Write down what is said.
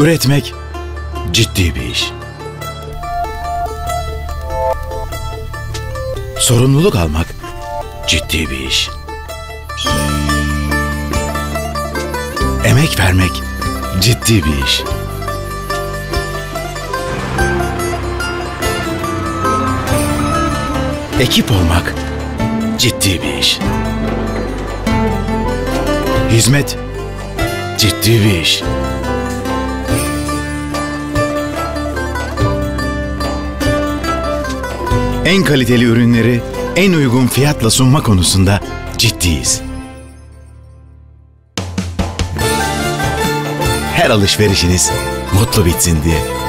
Üretmek ciddi bir iş. Sorumluluk almak ciddi bir iş. Emek vermek ciddi bir iş. Ekip olmak ciddi bir iş. Hizmet ciddi bir iş. En kaliteli ürünleri en uygun fiyatla sunma konusunda ciddiyiz. Her alışverişiniz mutlu bitsin diye.